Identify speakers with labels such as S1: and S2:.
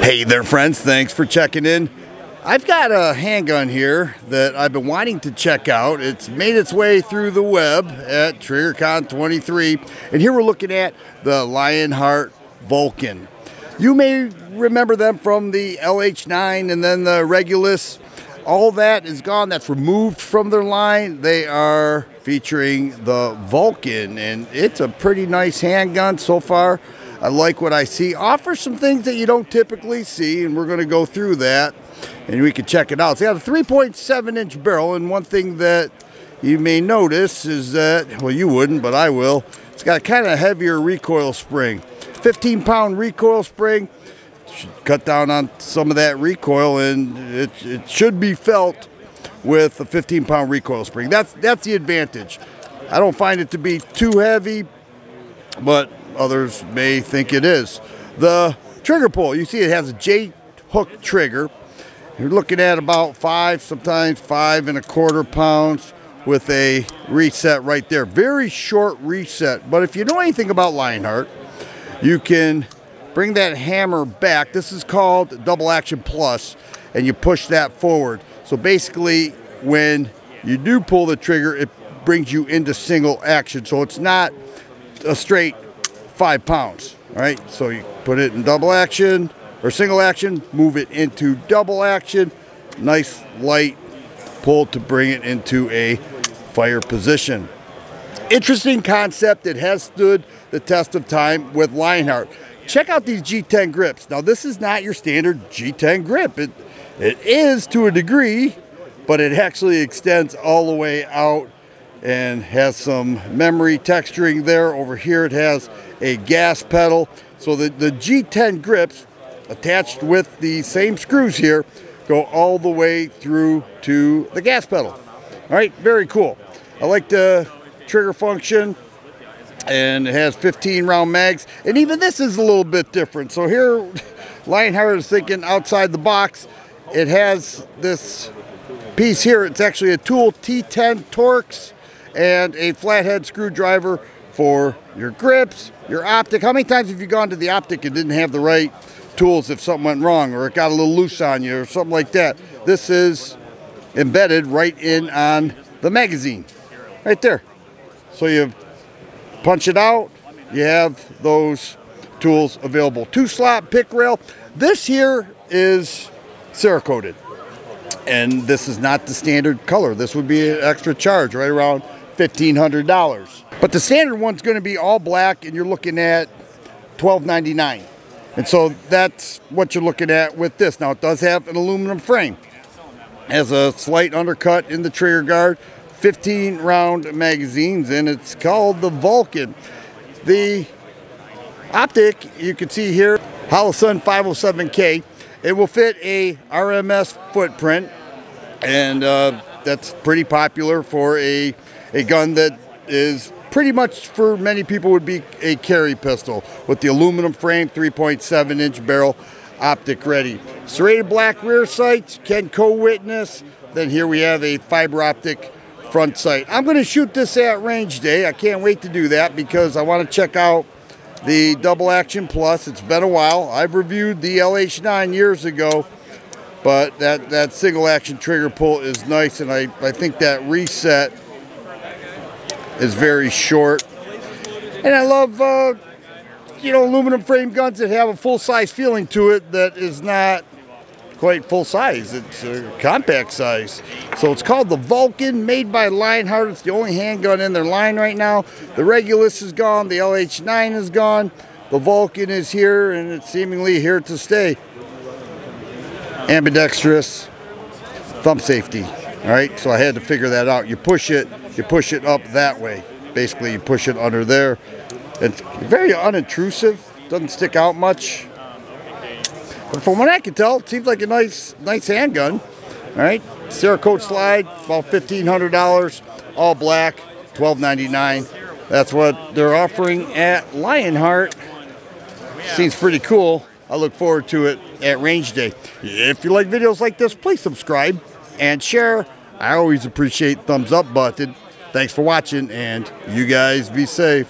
S1: Hey there, friends. Thanks for checking in. I've got a handgun here that I've been wanting to check out. It's made its way through the web at TriggerCon 23, and here we're looking at the Lionheart Vulcan. You may remember them from the LH9 and then the Regulus. All that is gone. That's removed from their line. They are featuring the Vulcan, and it's a pretty nice handgun so far. I like what I see. Offers some things that you don't typically see, and we're going to go through that, and we can check it out. It's got a 3.7 inch barrel, and one thing that you may notice is that, well, you wouldn't, but I will. It's got a kind of heavier recoil spring. 15 pound recoil spring. Should cut down on some of that recoil, and it, it should be felt with a 15 pound recoil spring. That's that's the advantage. I don't find it to be too heavy, but Others may think it is. The trigger pull, you see it has a J hook trigger. You're looking at about five, sometimes five and a quarter pounds with a reset right there. Very short reset, but if you know anything about Lionheart, you can bring that hammer back. This is called double action plus, and you push that forward. So basically, when you do pull the trigger, it brings you into single action. So it's not a straight five pounds, right? So you put it in double action or single action, move it into double action, nice light pull to bring it into a fire position. Interesting concept. It has stood the test of time with Lionheart. Check out these G10 grips. Now this is not your standard G10 grip. It, it is to a degree, but it actually extends all the way out and has some memory texturing there. Over here it has a gas pedal. So the, the G10 grips attached with the same screws here go all the way through to the gas pedal. All right, very cool. I like the trigger function and it has 15 round mags. And even this is a little bit different. So here, Lionheart is thinking outside the box. It has this piece here. It's actually a Tool T10 Torx and a flathead screwdriver for your grips, your optic. How many times have you gone to the optic and didn't have the right tools if something went wrong or it got a little loose on you or something like that? This is embedded right in on the magazine, right there. So you punch it out, you have those tools available. Two slot pick rail. This here is Cerakoted. And this is not the standard color. This would be an extra charge right around $1,500. But the standard one's going to be all black and you're looking at $12.99. And so that's what you're looking at with this. Now it does have an aluminum frame. Has a slight undercut in the trigger guard. 15 round magazines and it's called the Vulcan. The optic you can see here, Holosun 507K. It will fit a RMS footprint and uh, that's pretty popular for a a gun that is pretty much for many people would be a carry pistol with the aluminum frame, 3.7 inch barrel, optic ready. Serrated black rear sights can co-witness. Then here we have a fiber optic front sight. I'm going to shoot this at range day. I can't wait to do that because I want to check out the double action plus. It's been a while. I've reviewed the LH9 years ago, but that, that single action trigger pull is nice and I, I think that reset is very short. And I love, uh, you know, aluminum frame guns that have a full-size feeling to it that is not quite full size. It's a compact size. So it's called the Vulcan, made by Lionheart. It's the only handgun in their line right now. The Regulus is gone. The LH9 is gone. The Vulcan is here, and it's seemingly here to stay. Ambidextrous, thumb safety. All right, so I had to figure that out. You push it, you push it up that way. Basically, you push it under there. It's very unintrusive, doesn't stick out much. But from what I can tell, it seems like a nice, nice handgun. All right, Cerakote slide, about $1,500, all black, $12.99. That's what they're offering at Lionheart. Seems pretty cool. I look forward to it at range day. If you like videos like this, please subscribe and share. I always appreciate thumbs up button. Thanks for watching, and you guys be safe.